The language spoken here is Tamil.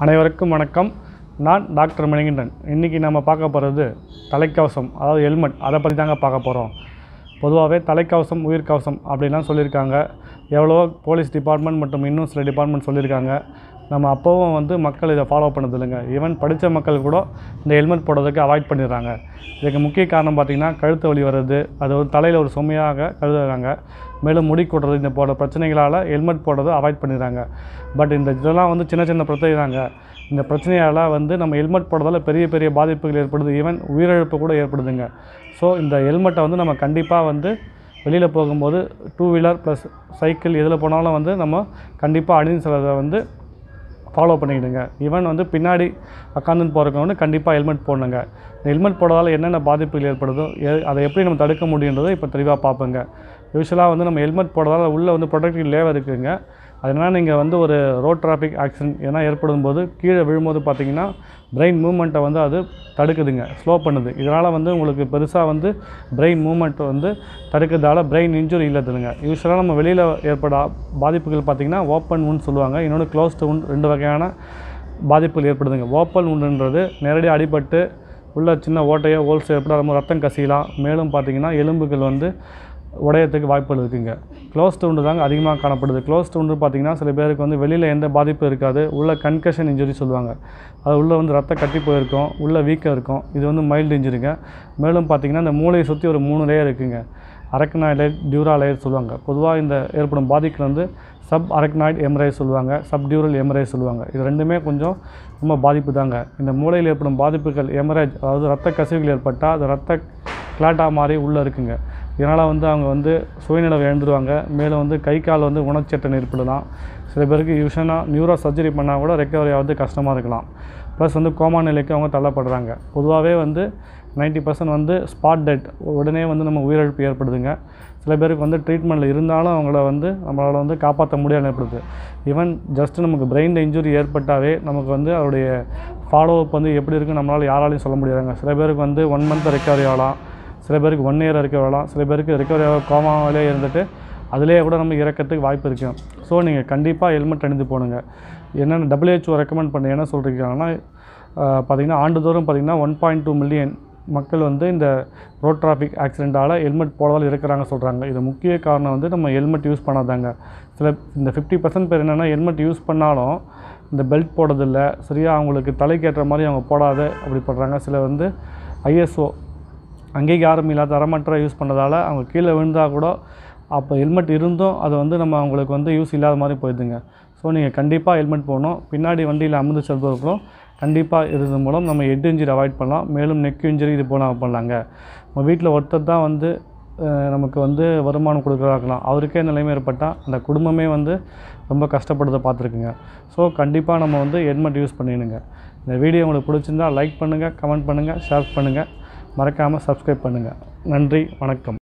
அனைவருக்கும் வணக்கம். நான் டாக்டர் மணிகண்டன். இன்றைக்கி நம்ம பார்க்க போகிறது தலைக்கவசம் அதாவது ஹெல்மெட். அதை பற்றி தாங்க பார்க்க போகிறோம் பொதுவாகவே தலைக்கவசம் உயிர்கவசம் அப்படின்லாம் சொல்லியிருக்காங்க. எவ்வளோ போலீஸ் டிபார்ட்மெண்ட் மற்றும் இன்னும் சில டிபார்ட்மெண்ட் சொல்லியிருக்காங்க. நம்ம அப்போவும் வந்து மக்கள் இதை ஃபாலோ பண்ணதில்லைங்க. ஈவன் படித்த மக்கள் கூட இந்த ஹெல்மெட் போடுறதுக்கு அவாய்ட் பண்ணிடுறாங்க. இதுக்கு முக்கிய காரணம் பார்த்திங்கன்னா கழுத்து வலி வர்றது அது ஒரு தலையில் ஒரு சுமையாக கருதுறாங்க. மேலும் முடி கொட்டுறது இந்த போன்ற பிரச்சனைகளால் ஹெல்மெட் போடுறதை அவாய்ட் பண்ணிடுறாங்க. பட் இந்த இதெல்லாம் வந்து சின்ன சின்ன பிரச்சனை தாங்க இந்த பிரச்சனையால் வந்து நம்ம ஹெல்மெட் போடுறதால பெரிய பெரிய பாதிப்புகள் ஏற்படுது. ஈவன் உயிரிழப்பு கூட ஏற்படுதுங்க. ஸோ இந்த ஹெல்மெட்டை வந்து நம்ம கண்டிப்பாக வந்து வெளியில் போகும்போது டூ வீலர் ப்ளஸ் சைக்கிள் எதில் போனாலும் வந்து நம்ம கண்டிப்பாக அணிந்து செல்வதை வந்து ஃபாலோ பண்ணிக்கிடுங்க. ஈவன் வந்து பின்னாடி உட்காந்துன்னு போகிறவங்க கண்டிப்பாக ஹெல்மெட் போடணுங்க. இந்த ஹெல்மெட் போடுறதால என்னென்ன பாதிப்புகள் ஏற்படுதோ எ- அதை எப்படி நம்ம தடுக்க முடியுன்றதை இப்போ தெளிவாக பார்ப்போங்க. யூஸ்வலாக வந்து நம்ம ஹெல்மெட் போடுறதால உள்ளே வந்து ப்ரொடக்டிவ் லேவர் இருக்குதுங்க அதனால் நீங்கள் வந்து ஒரு ரோட் டிராஃபிக் ஆக்சிடென்ட் எதனா ஏற்படும் போது கீழே விழும்போது பார்த்தீங்கன்னா பிரெயின் மூமெண்ட்டை வந்து அது தடுக்குதுங்க ஸ்லோ பண்ணுது. இதனால் வந்து உங்களுக்கு பெருசாக வந்து பிரெயின் மூமெண்ட் வந்து தடுக்கிறதால பிரெயின் இன்ஜுரி இல்லைதுங்க. யூஸ்வலாக நம்ம வெளியில் ஏற்பட பாதிப்புகள் பார்த்திங்கன்னா ஓப்பன் உன் சொல்லுவாங்க. இன்னொன்று க்ளோஸ்டு உன் ரெண்டு வகையான பாதிப்புகள் ஏற்படுதுங்க. ஓப்பன் உண்டுன்றது நேரடியாக அடிபட்டு உள்ள சின்ன ஓட்டையோ ஹோல்ஸ் ஏற்பட நம்ம ரத்தம் கசியலாம். மேலும் பார்த்திங்கன்னா எலும்புகள் வந்து உடையத்துக்கு வாய்ப்புகள் இருக்குங்க. க்ளோஸ் டவுண்டு தாங்க அதிகமாக காணப்படுது. க்ளோஸ் டவுண்டு பார்த்திங்கன்னா சில பேருக்கு வந்து வெளியில் எந்த பாதிப்பும் இருக்காது. உள்ள கன்கஷன் இன்ஜுரி சொல்லுவாங்க. அது உள்ளே வந்து ரத்த கட்டி போயிருக்கும். உள்ளே வீக்கம் இருக்கும். இது வந்து மைல்டு இன்ஜுரிங்க மேலும் பார்த்திங்கன்னா இந்த மூளையை சுற்றி ஒரு மூணு லேயர் இருக்குங்க. அரக்னாய்டு டியூரா லேயர் சொல்லுவாங்க. பொதுவாக இந்த ஏற்படும் பாதிப்புகள் வந்து சப் அரக்னாய்ட் எம்ரேஜ் சொல்லுவாங்க. சப் டியூரல் எம்ரேஜ் சொல்லுவாங்க. இது ரெண்டுமே கொஞ்சம் ரொம்ப பாதிப்பு தாங்க. இந்த மூளையில் ஏற்படும் பாதிப்புகள் எமரேஜ் அதாவது ரத்த கசிவுகள் ஏற்பட்டால் அது ரத்த கிளாட்டாக மாதிரி உள்ளே இருக்குங்க. இதனால் வந்து அவங்க வந்து சுயநிலவை எழுந்துருவாங்க மேலும் வந்து கை கால் வந்து உணர்ச்சட்டன் ஏற்படலாம் சில பேருக்கு யூஷனாக நியூரோ சர்ஜரி பண்ணால் கூட ரெக்கவரி ஆகிறது கஷ்டமாக இருக்கலாம். ப்ளஸ் வந்து கோமா நிலைக்கு அவங்க தள்ளப்படுறாங்க. பொதுவாகவே வந்து 90% பர்சன்ட் வந்து ஸ்பாட் டெட் உடனே வந்து நம்ம உயிரிழப்பு ஏற்படுதுங்க. சில பேருக்கு வந்து ட்ரீட்மெண்ட்டில் இருந்தாலும் அவங்கள வந்து நம்மளால் வந்து காப்பாற்ற முடியாது ஏற்படுது. ஈவன் ஜஸ்ட் நமக்கு பிரெயின் இன்ஜுரி ஏற்பட்டாவே நமக்கு வந்து அவருடைய ஃபாலோ அப் வந்து எப்படி இருக்குன்னு நம்மளால் யாராலையும் சொல்ல முடியாதுங்க. சில பேருக்கு வந்து ஒன் மந்த் ரெக்கவரி ஆகலாம். சில பேருக்கு ஒன் இயர் இருக்க வரலாம் சில பேருக்கு ரெக்கவரி கோமாவிலே இருந்துட்டு அதிலேயே கூட நம்ம இறக்கிறதுக்கு வாய்ப்பு இருக்குது ஸோ நீங்கள் கண்டிப்பாக ஹெல்மெட் அணிந்து போனுங்க என்னென்ன டபிள்யூஹெச்ஓ ரெக்கமெண்ட் பண்ணி என்ன சொல்கிறீங்கன்னா பார்த்திங்கன்னா ஆண்டுதோறும் பார்த்தீங்கன்னா ஒன் பாயிண்ட் டூ மில்லியன் மக்கள் வந்து இந்த ரோட் டிராஃபிக் ஆக்சிடெண்ட்டால் ஹெல்மெட் போடாமல் இருக்கிறாங்க சொல்கிறாங்க இது முக்கிய காரணம் வந்து நம்ம ஹெல்மெட் யூஸ் பண்ணாதாங்க. சில இந்த ஃபிஃப்டி பர்சன்ட் பேர் என்னென்னா ஹெல்மெட் யூஸ் பண்ணாலும் இந்த பெல்ட் போடுறதில்ல. சரியாக அவங்களுக்கு தலைக்கேற்ற மாதிரி அவங்க போடாத அப்படி பண்ணுறாங்க சில வந்து ஐஎஸ்ஓ அங்கீகாரம் இல்லாத தரமற்ற யூஸ் பண்ணதால் அவங்க கீழே விழுந்தால் கூட அப்போ ஹெல்மெட் இருந்தும் அது வந்து நம்ம அவங்களுக்கு வந்து யூஸ் இல்லாத மாதிரி போயிடுதுங்க. ஸோ நீங்கள் கண்டிப்பாக ஹெல்மெட் போகணும் பின்னாடி வண்டியில் அமர்ந்து செல்பவர்களும் கண்டிப்பாக இருந்தது மூலம் நம்ம ஹெட் இன்ஜுரி அவாய்ட் பண்ணலாம். மேலும் நெக் இன்ஜுரி இது போல் பண்ணலாங்க. நம்ம வீட்டில் ஒருத்தர் தான் வந்து நமக்கு வந்து வருமானம் கொடுக்குறாக்கலாம் அவருக்கே நிலைமை ஏற்பட்டால் அந்த குடும்பமே வந்து ரொம்ப கஷ்டப்படுறத பார்த்துருக்குங்க. ஸோ கண்டிப்பாக நம்ம வந்து ஹெல்மெட் யூஸ் பண்ணிடுங்க இந்த வீடியோ உங்களுக்கு பிடிச்சிருந்தா லைக் பண்ணுங்கள் கமெண்ட் பண்ணுங்கள் ஷேர் பண்ணுங்கள் மறக்காமல் சப்ஸ்கிரைப் பண்ணுங்கள் நன்றி வணக்கம்.